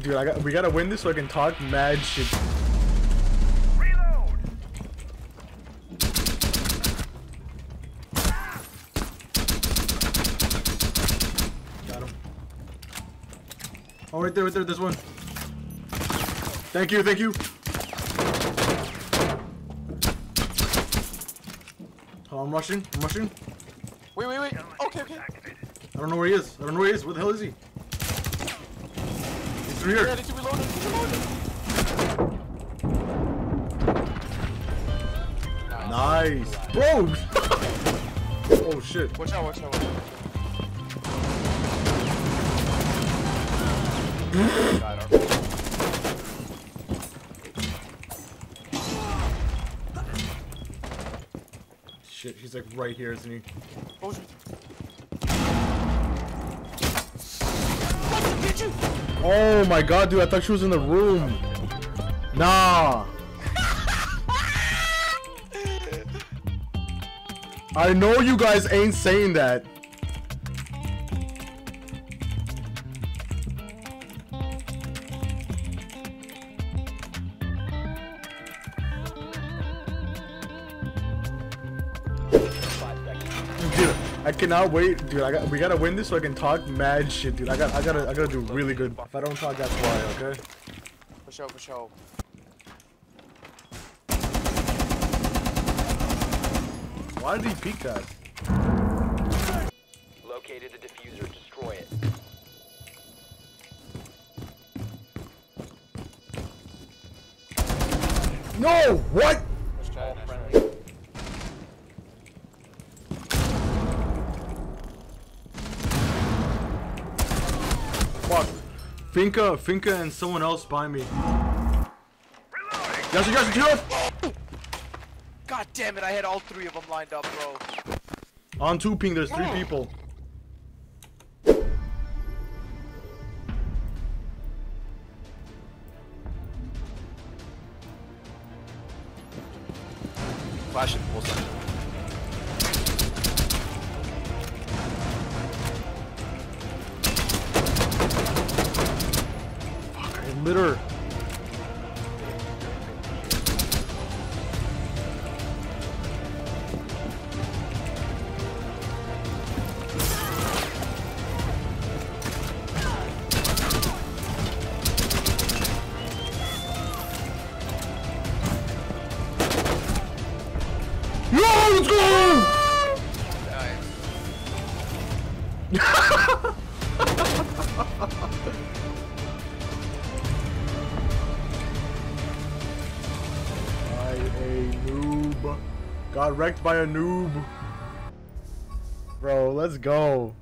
Dude, I got we gotta win this so I can talk mad shit. Reload! Got him. Oh, right there, right there. There's one. Thank you, thank you. Oh, I'm rushing. I'm rushing. Wait, wait, wait. Okay, okay. I don't know where he is. I don't know where he is. Where the hell is he? He's through Yeah, here. need to reload it. Reload it. Nice. Bro! oh shit. Watch out, watch out, watch out. Shit, he's like right here, isn't he? Oh, shoot. Oh my god, dude, I thought she was in the room. Nah. I know you guys ain't saying that. I cannot wait, dude. I got we gotta win this so I can talk mad shit, dude. I got I gotta I gotta do really good. If I don't talk, that's why, okay? For sure, for sure. Why did he peek that? Located the diffuser. Destroy it. No! What? Let's try All it. Nice try. friendly. Fuck. Finka, Finka, and someone else by me. Yasha, Yasha, two off! God damn it, I had all three of them lined up, bro. On two ping, there's three people. Flash it, full send. Litter. Noob. Got wrecked by a noob. Bro, let's go.